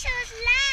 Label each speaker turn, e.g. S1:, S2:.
S1: She's loud.